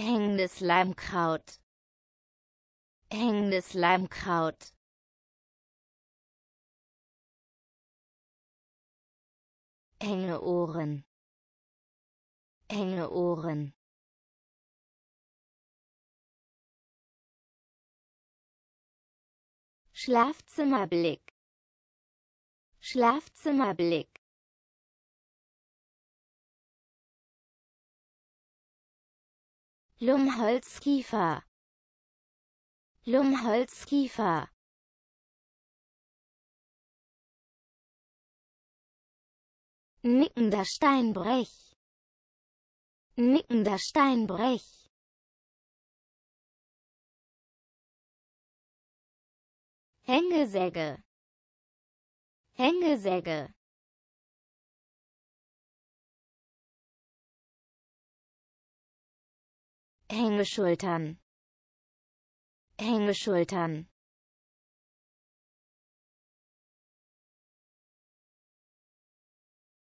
hängendes Leimkraut hängendes Leimkraut enge Ohren. Enge Ohren. Schlafzimmerblick. Schlafzimmerblick Lumholzkiefer Lumholzkiefer Nickender Steinbrech. Nickender Steinbrech. Hängesäge. Hängesäge Hängeschultern. Hängeschultern